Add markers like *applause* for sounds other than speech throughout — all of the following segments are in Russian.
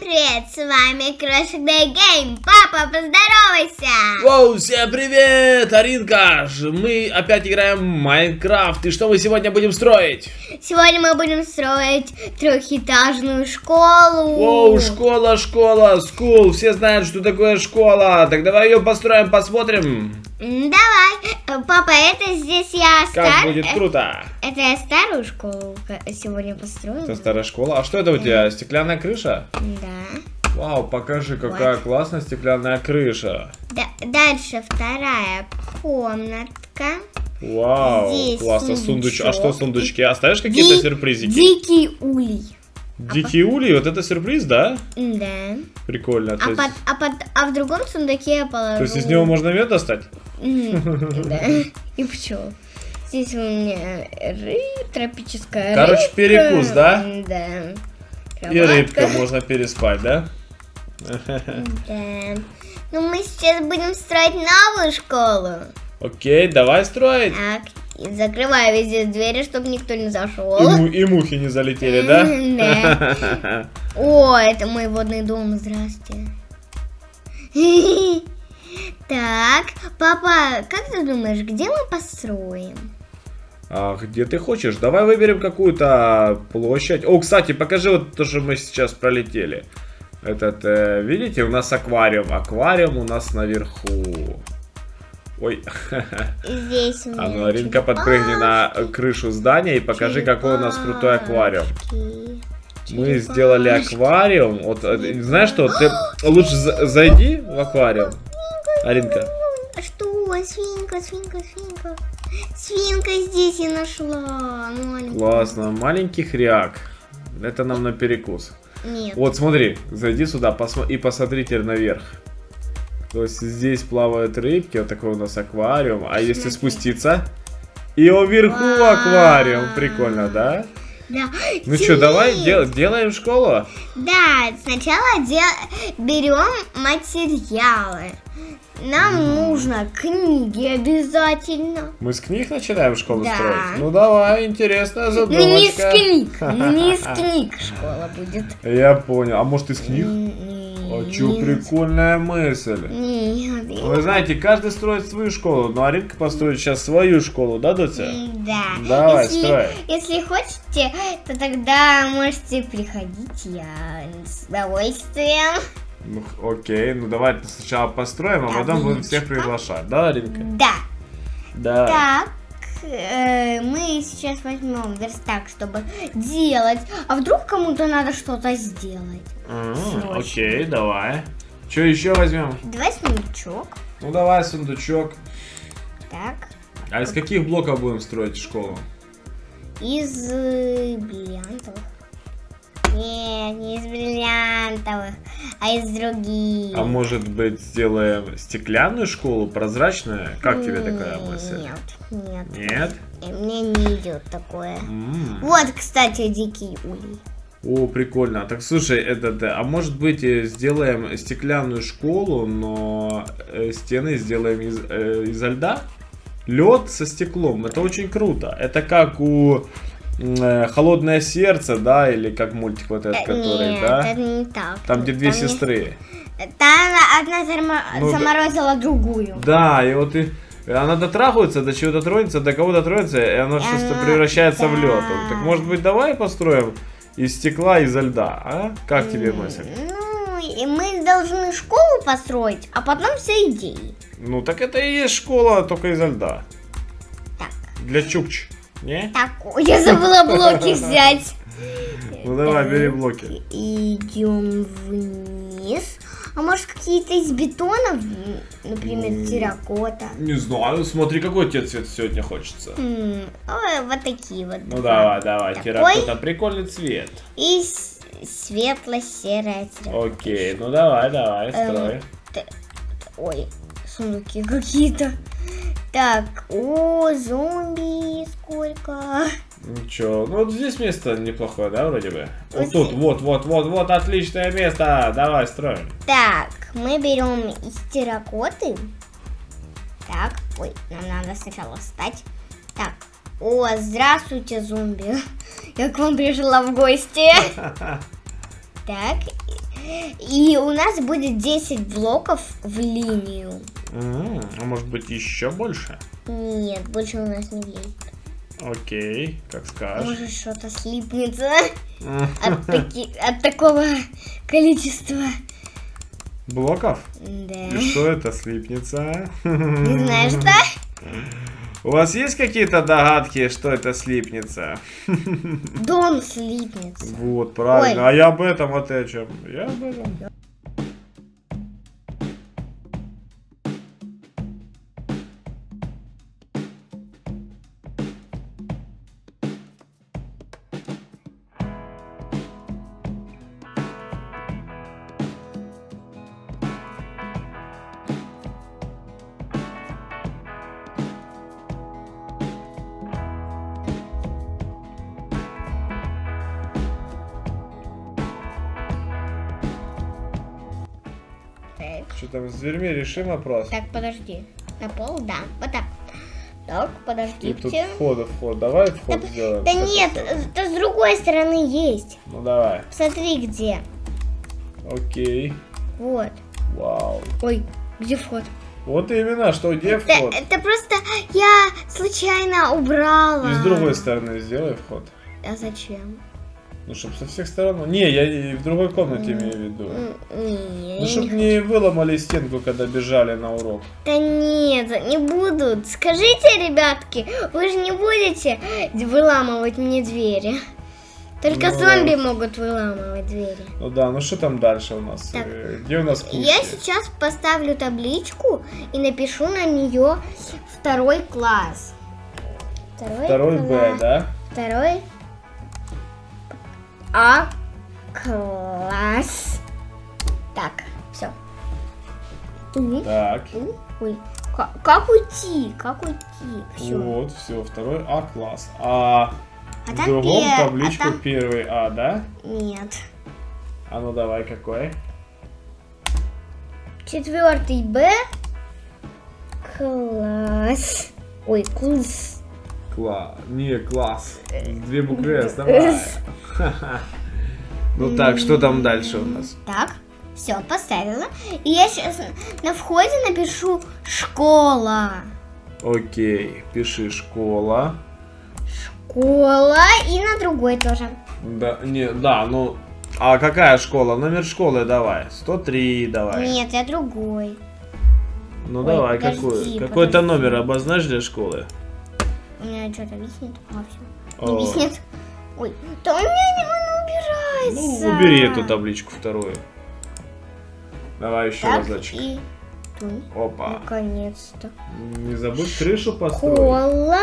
привет! С вами Крошек Day Game. Папа, поздоровайся! Воу, всем привет! Аринка, мы опять играем в Майнкрафт. И что мы сегодня будем строить? Сегодня мы будем строить трехэтажную школу. Воу, школа, школа, скул. Все знают, что такое школа. Так давай ее построим, посмотрим, Давай. Папа, это здесь я как стар- будет э, круто. Это я старую школу сегодня построила. Это старая школа. А что это у тебя? Стеклянная крыша? Да. Вау, покажи, какая Вот. классная стеклянная крыша. Да- Дальше вторая комнатка. Вау, Здесь классно. Сундуч. А что сундучок. сундучки? Оставишь какие-то Ди- сюрпризики? Дикий улей. Дикие ульи, вот это сюрприз, да? Да. Прикольно. А, есть, под- а, под- а в другом сундуке я положу... то есть из него можно мед достать? *laughs* И пчел. Здесь у меня ры- тропическая Короче, рыбка. перекус, да? Да. И рыбка можно переспать, да? Да. Ну, мы сейчас будем строить новую школу. Окей, давай строить. Так, и закрываю везде двери, чтобы никто не И, зашел. му- и мухи не залетели, да? Да. *laughs* О, это мой водный дом, здрасте. *laughs* Так, папа, как ты думаешь, где мы построим? А где ты хочешь? Давай выберем какую-то площадь. О, кстати, покажи вот то, что мы сейчас пролетели. Этот, э, видите, у нас аквариум. Аквариум у нас наверху. Ой, *laughs* Здесь у меня а ну, Аринка, подпрыгни на крышу здания и покажи, какой у нас крутой аквариум. черепашки, Мы сделали аквариум. Вот, э, знаешь что, ты лучше за- зайди в аквариум. Аринка. А Что? Свинка, свинка, свинка. Свинка здесь я нашла. маленькую. Классно. Маленький хряк. Это нам на перекус. Нет. Вот смотри, зайди сюда посмо- и посмотри теперь наверх. То есть здесь плавают рыбки, вот такой у нас аквариум. А если спуститься? И вверху аквариум. Прикольно, да? Да. Ну что, давай дел- делаем школу? Да, сначала де- берем материалы. Нам нужно книги обязательно. Мы с книг начинаем школу Да. строить? Ну давай, интересная Ну не из задумочка. книг, ну не из *laughs* книг школа будет. Я понял. А может из книг? А чё, прикольная мысль. Нет. Вы знаете, каждый строит свою школу, но Аринка построит сейчас свою школу, да, Доця? Да. Давай, если, строй. Если хотите, то тогда можете приходить, я с удовольствием. Ну, окей, ну давай сначала построим, а потом будем всех приглашать, да, Аринка? Да. Да. Так, э, мы сейчас возьмем верстак, чтобы делать. А вдруг кому-то надо что-то сделать? Срочно. Окей, давай. Что еще возьмем? Давай сундучок. Ну давай сундучок. Так. А из каких блоков будем строить школу? Из э, бриллиантовых. Нет, не из бриллиантовых, а из других. А может быть сделаем стеклянную школу, прозрачную? Как тебе такая мысль? Нет, нет. Нет? Мне не идет такое. М. Вот, кстати, дикий улей. О, прикольно. Так слушай, этот, э, а может быть э, сделаем стеклянную школу, но э, стены сделаем из, э, изо льда? Лед со стеклом, это очень круто. Это как у м, Холодное сердце, да, или как мультик вот этот, Э, который, Нет, да? это не так. Там, где две Там не- сестры. Там одна зарма- Ну да. заморозила другую. Да, и вот и она дотрагивается, до чего-то тронется, до кого дотронется, и оно сейчас она- превращается в лед. да. Так может быть давай построим из стекла, изо льда, а? Как тебе мысль? Ну, и мы должны школу построить, а потом все идеи. Ну так это и есть школа, только изо льда. Так, Для чукч. Не? так, я забыла блоки взять. Ну давай, бери блоки. Идем вниз. А может какие-то из бетона, например, терракота? Не знаю, смотри, какой тебе цвет сегодня хочется. Ой, вот такие вот. Ну давай, давай, Такой. терракота, прикольный цвет. И светло-серая терракота. Окей, ну давай, давай, Эм, строй. Ой, сундуки какие-то. Так, о, зомби сколько. Чё, ну вот здесь место неплохое, да, вроде бы? Вот Вот тут, вот, вот, вот, вот, отличное место. Давай, строим. Так, мы берем из терракоты. Так, ой, нам надо сначала встать. Так, о, здравствуйте, зомби. *laughs* Я к вам пришла в гости. *laughs* Так, И у нас будет 10 блоков в линию. А может быть еще больше? Нет, больше у нас не влезет. Окей, как скажешь. Может что-то слипнется *laughs* от, таки- от такого количества. Блоков? Да. И что это слипнется? Не знаешь, да? *laughs* У вас есть какие-то догадки, что это слипнется? *laughs* Дом слипнется. Вот, правильно. Ой. А я об этом, ты о чем? Я об этом. Что там с дверьми решим вопрос? так, подожди. На пол, да. Вот так. Так, И тут входа, вход. Давай вход сделаем. Да нет, поставим? это с другой стороны есть. Ну давай. Смотри, где. Окей. Вот. Вау. Ой, где вход? Вот именно, что где Да, вход? это просто я случайно убрала. И с другой стороны сделай вход. А зачем? Ну, чтобы со всех сторон. Не, я и в другой комнате имею в виду. Не, Ну, я чтобы не- не выломали стенку, когда бежали на урок. Да нет, не будут. Скажите, ребятки, вы же не будете выламывать мне двери. Только Ну. зомби могут выламывать двери. Ну да, ну что там дальше у нас? Так. Э, Где у нас Я кушки? сейчас поставлю табличку и напишу на нее второй класс. Второй, Второй Б, класс. да? Второй А класс. Так, все. Так. Ой, ка- как уйти? Как уйти? Все. Вот, все, второй А класс. А, А в другом пе- а табличку там- первый А, да? Нет. А ну давай, какой? Четвертый Б. Класс. Ой, класс. Класс. Не, класс. Две буквы С, давай. *laughs* Ну так, что там дальше у нас? Так, все, поставила. И я сейчас на входе напишу школа. Окей, пиши школа. Школа и на другой тоже. Да, не, да, ну, а какая школа? Номер школы давай. 103 давай. Нет, я другой. Ну Ой, давай, подожди, какой? Какой-то номер обозначь для школы. Меня что-то виснет. А, все. Не виснет. Ой, да у меня не он Ну, убирается. убери эту табличку вторую. Давай еще Так, разочек. и. Опа. Наконец-то. Не забудь крышу построить. Кола.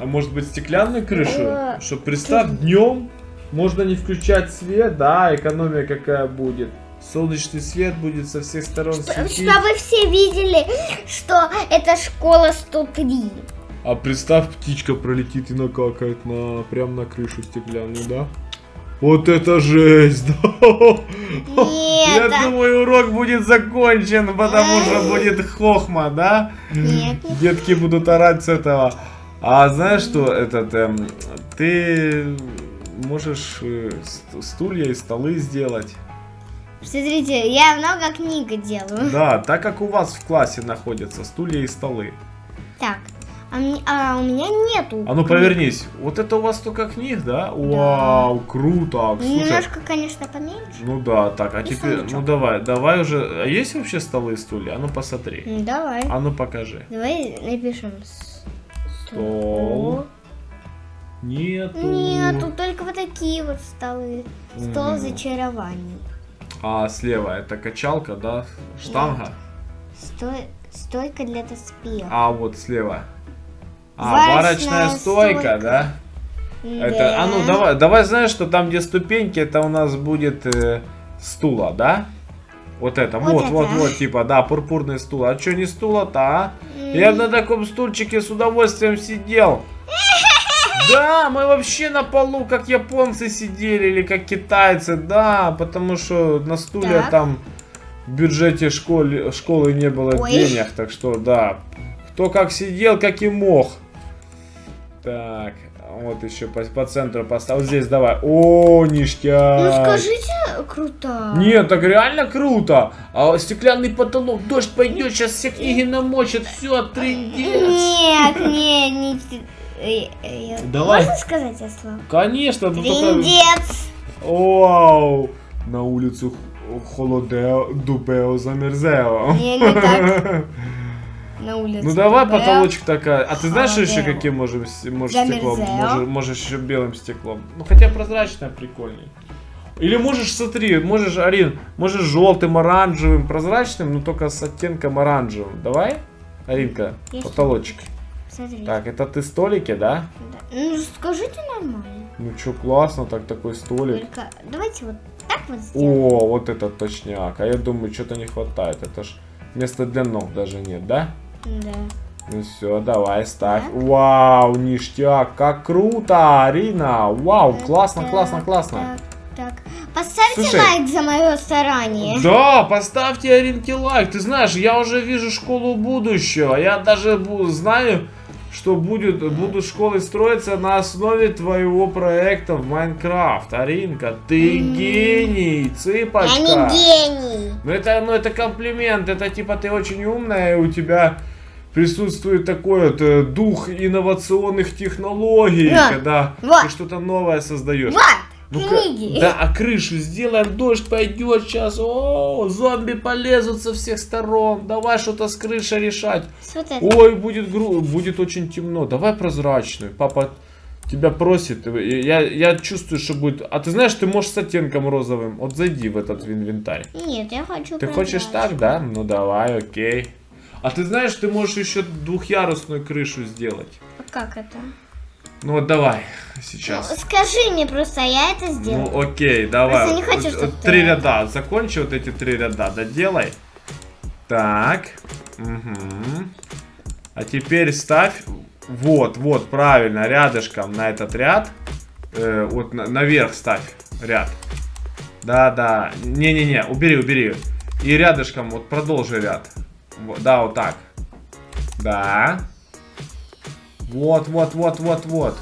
А может быть стеклянную крышу? Кола. Чтоб представь, днем можно не включать свет, да, экономия какая будет. Солнечный свет будет со всех сторон светить. Чтобы все видели, что это школа 103. А представь, птичка пролетит и накакает на прям на крышу стеклянную, да? Вот это жесть, да? *laughs* Я Нет, думаю, урок будет закончен, потому что будет хохма, да? нет, нет. Детки будут орать с этого. А знаешь что, этот, эм, ты можешь э, ст- стулья и столы сделать. Смотрите, я много книг делаю. Да, так как у вас в классе находятся стулья и столы. Так, а, а у меня нету. А ну книг. повернись, вот это у вас только книг, да? Вау, круто. Слушай, Немножко, конечно, поменьше. ну да, так, а И теперь, сундучок. ну давай, давай уже. А есть вообще столы и стулья? А ну посмотри. Ну, Давай. А ну покажи. Давай напишем. Стол. Нету. Нету, только вот такие вот столы. Стол Мгм. зачарований. А слева это качалка, да? Штанга? Стой, стойка для доспеха. А вот слева. А, Варочная варочная стойка, стойка. да? Это, а ну давай, давай знаешь, что там, где ступеньки, это у нас будет э, стула, да? Вот это, Вот вот, вот, это. вот, типа, да, пурпурный стул. А что не стула-то, а? Я бы на таком стульчике с удовольствием сидел. Да, мы вообще на полу, как японцы сидели, или как китайцы, да, потому что на стуле Так. там в бюджете школы, школы не было Ой. денег, так что, да, кто как сидел, как и мог. Так, Вот еще по, по центру поставил. Вот здесь давай. О, ништяк. Ну скажите, круто. Нет, так реально круто. А стеклянный потолок, дождь пойдет, сейчас все книги намочат, все, трындец. Нет, нет, не... э, э, Давай. Можно сказать это слово? Конечно, ну. Трындец. Вау! На улицу холодео, дубео, замерзео. Не, не так. *laughs* На улице. Ну давай Бля. потолочек такая. А ты знаешь еще Холодео. каким можем, можешь Замерзео. стеклом? Можешь, можешь еще белым стеклом. Ну хотя прозрачное прикольней. Или можешь, смотри, можешь, Арин, можешь желтым, оранжевым, прозрачным, но только с оттенком оранжевым. Давай, Аринка, Есть. потолочек. Смотри. Так, это ты столики, да? Да. Ну скажите нормально. Ну чё, классно, так такой столик. Только давайте вот так вот сделаем. О, вот этот точняк. А я думаю, что-то не хватает. Это ж места для ног даже нет, да? Да. Ну все, давай, ставь. Так. Вау, ништяк, как круто, Арина. Вау, классно, Так, классно, классно. Так, так. Поставьте Слушай. лайк за мое старание. Да, поставьте Аринке лайк. Ты знаешь, я уже вижу школу будущего. Я даже знаю, что будет, будут школы строиться на основе твоего проекта в Майнкрафт. Аринка, ты гений, цыпочка. Я не гений. Ну это, ну это комплимент, это типа ты очень умная, и у тебя присутствует такой вот э, дух инновационных технологий, Да. когда Вот. ты что-то новое создаешь. Вот, Ну-ка, книги. Да, а крышу сделаем, дождь пойдет сейчас, о, зомби полезут со всех сторон, давай что-то с крышей решать. Вот. Ой, будет, гру- будет очень темно, давай прозрачную, папа тебя просит, я, я чувствую, что будет, а ты знаешь, ты можешь с оттенком розовым, вот зайди в этот инвентарь. Нет, я хочу Ты хочешь так, да? Ну давай, окей. А ты знаешь, ты можешь еще двухъярусную крышу сделать. А Как это? Ну вот давай, Ну, сейчас. скажи мне просто, я это сделаю. Ну окей, давай. Просто не хочу, Вот, чтоб вот ты Три это- ряда. Закончи вот эти три ряда, доделай. Так. Угу. А теперь ставь. Вот, вот, правильно, рядышком на этот ряд. Э, вот на- наверх ставь ряд. Да, да. Не-не-не, убери, убери. И рядышком вот продолжи ряд. Да, вот так. Да. Вот, вот, вот, вот, вот.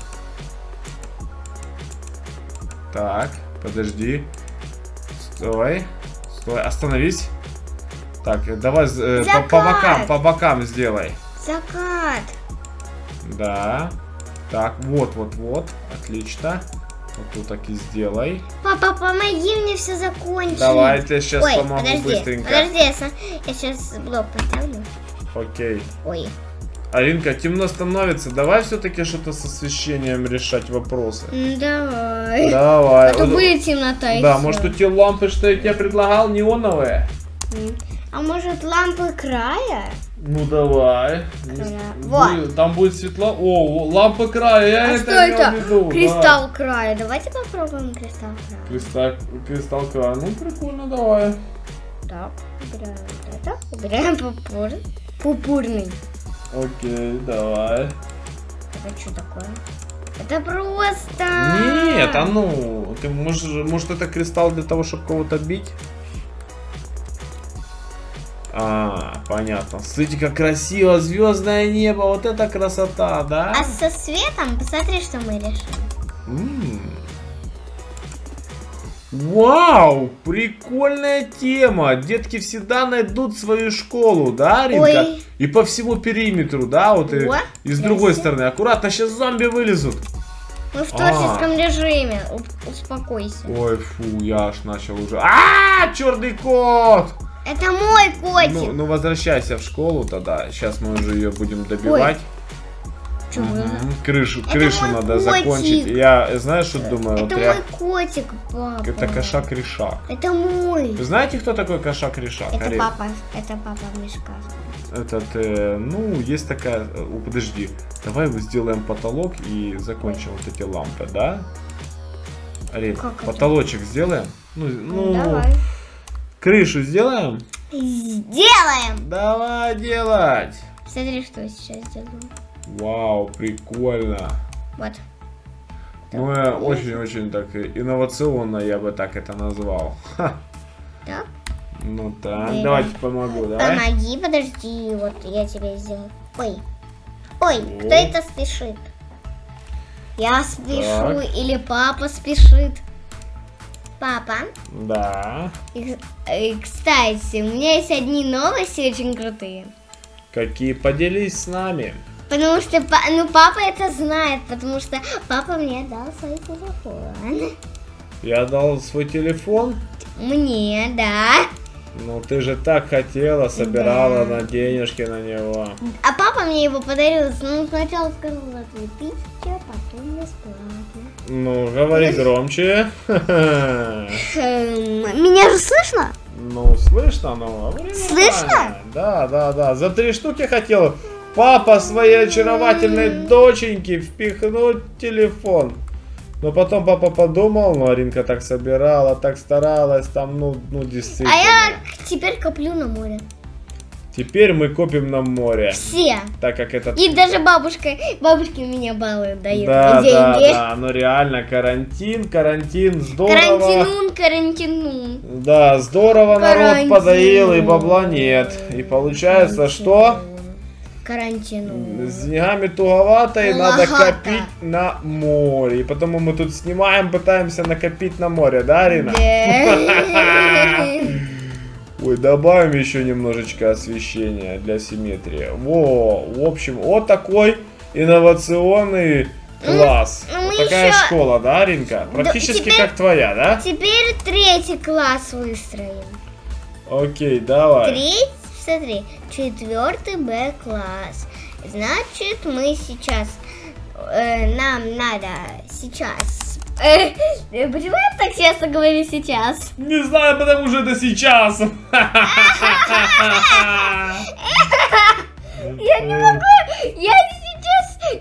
Так, подожди. Стой. Стой, остановись. Так, давай э, по, по бокам, по бокам сделай. Закат. Да. Так, вот, вот, вот. Отлично. Вот тут так и сделай. Папа, помоги мне все закончить. Давай, я тебе сейчас Ой, помогу подожди, быстренько. подожди, я, сейчас блок поставлю. Окей. Ой. Аринка, темно становится. Давай все-таки что-то с освещением решать вопросы. Давай. Давай. А то Вот- будет темнота Да, всё. может у тебя лампы, что я тебе предлагал, неоновые? А может лампы края? Ну давай. Вот. Там будет светло. О, лампа края, я А это что это? виду, да. Кристалл края. Давайте попробуем кристалл края. Кристалл, кристалл края. Ну прикольно, давай. Так, убираем вот это. Убираем пупур. Пупурный. Окей, давай. Это что такое? Это просто... Нет, а ну, ты можешь, может это кристалл для того, чтобы кого-то бить? А, понятно. Смотрите, как красиво звездное небо. Вот это красота, да? А со светом, посмотри, что мы решили. Вау, прикольная тема. Детки всегда найдут свою школу, да, Ринка? Ой. И по всему периметру, да, вот и, О, и с другой стороны. Аккуратно, сейчас зомби вылезут. Мы в А. творческом режиме. У- Успокойся. Ой, фу, я аж начал уже. А, черный кот! Это мой котик. Ну, ну возвращайся в школу тогда. Сейчас мы уже ее будем добивать. Мгм. Крышу, Это крышу надо котик. закончить. Я, знаешь, что думаю? Это Вот я- мой котик, папа. Это кошак-решак. Это мой. Вы знаете, кто такой кошак-решак? Это Арин? папа. Это папа мешка. Этот, э, ну, есть такая... о, подожди. Давай мы сделаем потолок и закончим вот эти лампы, да? Арин, Как это? потолочек сделаем? Ну, ну, Давай. Крышу сделаем? Сделаем. Давай делать! Смотри, что я сейчас сделаю. Вау, прикольно. Вот. Ну, э, очень-очень так э, инновационно, я бы так это назвал. Ха. Так. Ну так, Берем. давайте помогу, давай. Помоги, подожди. Вот я тебе сделал. Ой. Ой, кто О. это спешит? Я спешу Так. или папа спешит? Папа, Да. и, э, кстати, у меня есть одни новости очень крутые. Какие? Поделись с нами. Потому что, ну, папа это знает, потому что папа мне дал свой телефон. Я дал свой телефон. Мне, да. Ну ты же так хотела, собирала Да. на денежки на него. А папа мне его подарил, ну, сначала сказал за 2000, а потом бесплатно. Ну, говори громче. Хм, меня же слышно? Ну, слышно, но говори Слышно? Да, да, да. За три штуки хотел папа своей очаровательной доченьке впихнуть телефон. Но потом папа подумал, ну, Аринка так собирала, так старалась, там, ну, ну, А действительно. я теперь коплю на море. Теперь мы копим на море, Все. так как это... И даже бабушка, бабушки меня балуют, дают Да, да, деньги. да, ну реально, карантин, карантин, здорово. Карантинун, карантинун. Да, здорово народ Карантин. подоил, и бабла нет. И получается, что Карантинун. с деньгами туговато, и надо Туговато. копить на море. И потому мы тут снимаем, пытаемся накопить на море, да, Арина? *laughs* Ой, добавим еще немножечко освещения для симметрии. Во, в общем, вот такой инновационный класс. ну Вот такая еще- школа, да, Аринка? Практически теперь- как твоя, да? Теперь третий класс выстроим. Окей, давай. Третий, смотри, четвертый Б класс. Значит, мы сейчас, э, нам надо сейчас. Э, э, почему я так часто говорю сейчас? Не знаю, потому что это сейчас. *laughs* Я не могу, я сейчас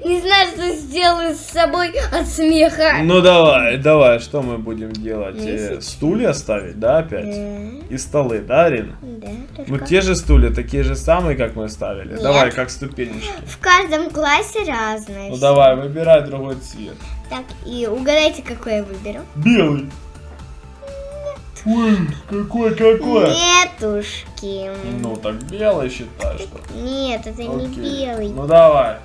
не знаю, что сделаю с собой от смеха. Ну давай, давай, что мы будем делать? Ну, Э, сейчас. Стулья ставить, да, опять? Да, И столы, да, Арин? да, Ну только те же стулья, такие же самые, как мы ставили. Нет. Давай, как ступенечки. в каждом классе разное. Ну всё. давай, выбирай другой цвет. Так, и угадайте, какой я выберу. Белый. Ой, какой, какой? Нетушки. Ну так белый считай, что. Нет, это не Окей. белый. Ну давай.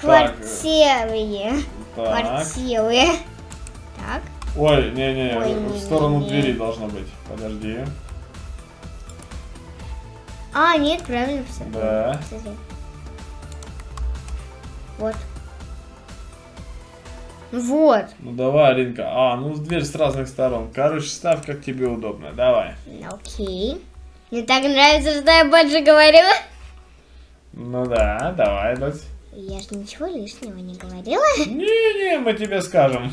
Квартиры. Квартиры. Так. Ой, не-не, в не, сторону не, не. двери должно быть. Подожди. А, нет, правильно все. Да. Вот. Вот. Ну давай, Аринка. А, ну дверь с разных сторон. Короче, ставь как тебе удобно. Давай. Окей. Мне так нравится, что я больше говорю. Ну да, давай, дочь. Я же ничего лишнего не говорила. *laughs* Не-не, мы тебе скажем.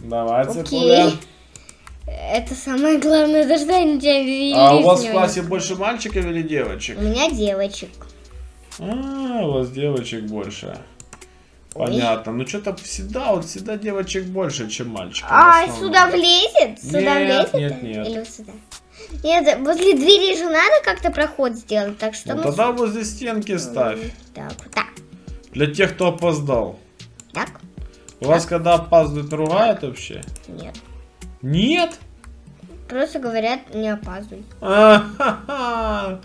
Давай, цепуля. Это самое главное, ничего А у вас в классе больше мальчиков или девочек? У меня девочек. А, у вас девочек больше. Понятно. Ну что-то всегда, вот всегда девочек больше, чем мальчиков. А, сюда влезет? Сюда Нет, влезет? нет, нет. Или вот сюда? Нет, возле двери же надо как-то проход сделать, так что Ну мы... тогда возле стенки ставь. Так, вот так, Для тех, кто опоздал. так, У вас когда опаздывают, ругают вообще? нет. Нет? Просто говорят, не опаздывай. А-ха-ха.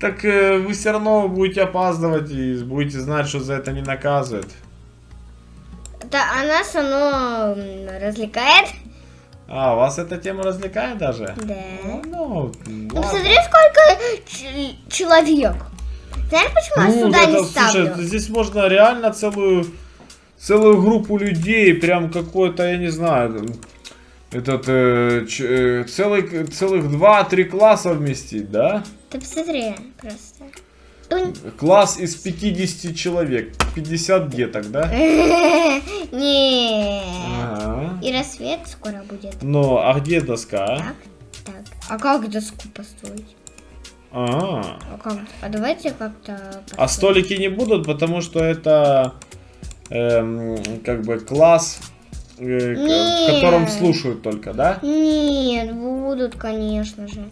Так э, вы все равно будете опаздывать и будете знать, что за это не наказывают. Да, а нас оно развлекает. А, вас эта тема развлекает даже? Да. Ну, Ну, посмотри, сколько ч- человек. Знаешь, почему я Ну, сюда это, не ставлю? Слушай, здесь можно реально целую, целую группу людей, прям какой-то, я не знаю, этот, э, ч- э, целый, целых два-три класса вместить, да? Ты посмотри просто. Тунь. Класс из 50 человек, 50 деток, да? Не. Ага. И рассвет скоро будет. Ну, а где доска? Так, так. А как доску построить? А, А? А давайте как-то... а столики не будут, потому что это эм, как бы класс, э, в котором слушают только, да? Нет, будут, конечно же.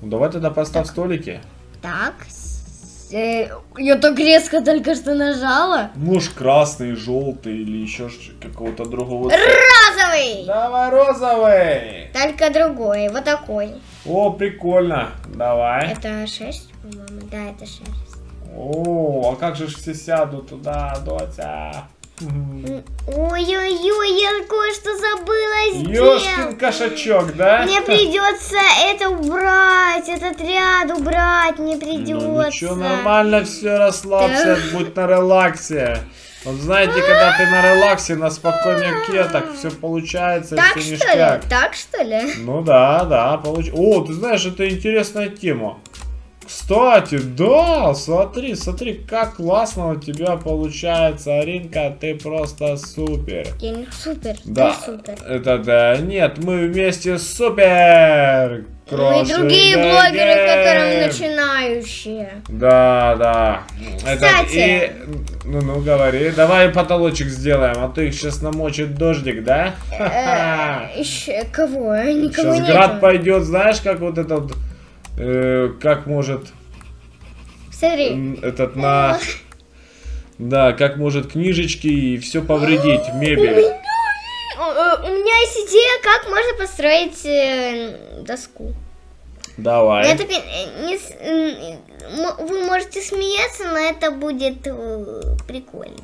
Ну, давай тогда поставь столики. Так. С- э, Я так резко только что нажала. Может красный, желтый или еще какого-то другого. Розовый! Давай розовый. Только другой, вот такой. О, прикольно. Давай. Это 6, по-моему. Да, это 6. О, а как же ж все сядут туда, Дотя? Ой-ой-ой, я кое-что забыла Ёшкин сделать. кошачок, да? Мне придется это убрать, этот ряд убрать, мне придется. Ну ничего, нормально все, расслабься, будь на релаксе. Вот знаете, когда ты на релаксе, на спокойняке, так все получается, Так все что ли? Так что ли? Ну да, да, получ... О, ты знаешь, это интересная тема. Кстати, да, смотри, смотри, как классно у тебя получается, Аринка, ты просто супер. Я не супер, Да, ты супер. это да, нет, мы вместе супер. Ну и другие да блогеры, которые гейм. начинающие. Да, да. Это Кстати. и... Ну, ну, говори. Давай потолочек сделаем, а то их сейчас намочит дождик, да? *laughs* Ха-ха. Еще кого? Никого Сейчас нет. град пойдет, знаешь, как вот этот... э, как может Смотри. этот на... Да, как может книжечки и все повредить, мебель. У у меня есть идея, как можно построить э, доску. Давай. так э, не вы можете смеяться, но это будет э, прикольно.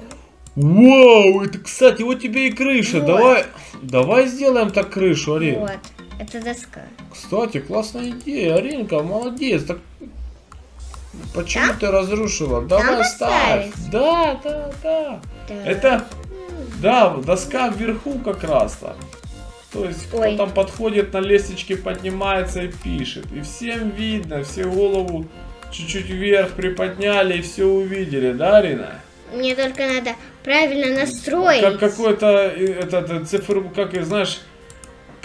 Вау, это, кстати, вот тебе и крыша. Вот. Давай, давай сделаем так крышу, Арин. Вот, это доска. Кстати, классная идея, Аринка, молодец. Так почему ты разрушила? Давай ставь. Да, да, да. Да. Это, да, доска вверху как раз-то. То есть, кто Ой. там подходит на лестничке, поднимается и пишет. И всем видно, все голову чуть-чуть вверх приподняли и все увидели, да, Арина? Мне только надо правильно настроить. Как какой-то э, этот э, цифр, как и знаешь,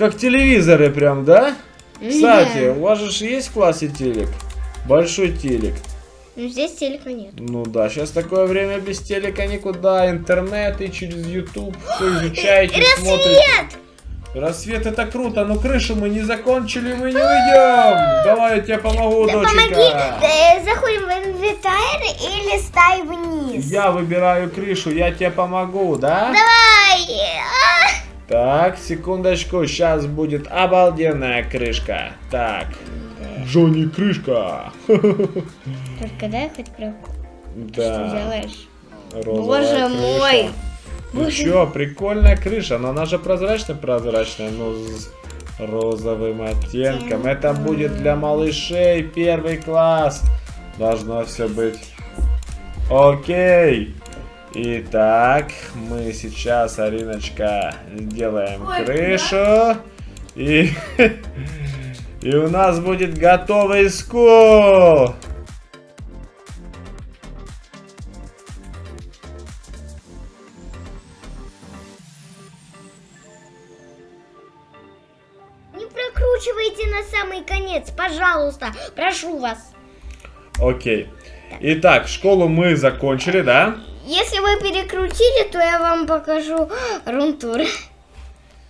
как телевизоры прям, да? Кстати, Да. у вас же есть в классе телек? Большой телек. Ну, здесь телека нет. Ну да, сейчас такое время без телека никуда. Интернет и через YouTube все изучаете, смотрите. Рассвет! Рассвет это круто, но крышу мы не закончили, мы не уйдем. Давай я тебе помогу, Да помоги, доченька. э, заходим в инвентарь и листай вниз. Я выбираю крышу, я тебе помогу, да? Давай! Так, секундочку, сейчас будет обалденная крышка. Так, Джонни крышка. Только дай хоть. Что Да, делаешь? розовая Боже крыша. мой! Ну Боже. чё, прикольная крыша, но она же прозрачная-прозрачная, ну с розовым оттенком. Это будет для малышей первый класс. Должно все быть. Окей. Итак, мы сейчас, Ариночка, сделаем крышу. И, *laughs* и у нас будет готовый скул. Не прокручивайте на самый конец, пожалуйста, прошу вас. Окей. Итак, школу мы закончили, да? Если вы перекрутили, то я вам покажу рум-тур.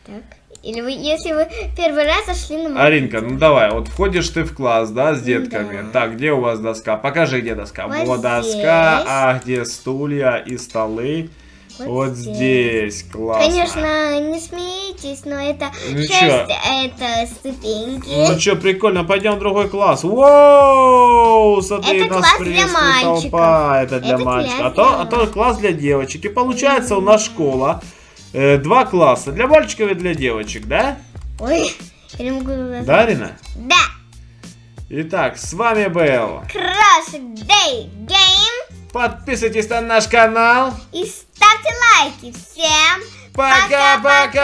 Так. Или вы, если вы первый раз зашли на мой... Аринка, ну давай, вот входишь ты в класс, да, с детками. Да. Так, где у вас доска? Покажи, где доска. Вот Вот, доска, здесь. а где стулья и столы? Вот Вот, здесь. здесь. классно. Конечно, не смейтесь, но это Ну часть, это ступеньки. Ну что, прикольно, пойдем в другой класс. Воу, смотри, Это нас класс для мальчиков. толпа. Это для Это мальчиков. А то, а то класс для девочек. И получается у нас школа. э, два класса, для мальчиков и для девочек, да? Ой, я не могу назвать. Да. Итак, с вами был. Crash Day Game. Подписывайтесь на наш канал. И ставьте лайки. Всем Пока-пока!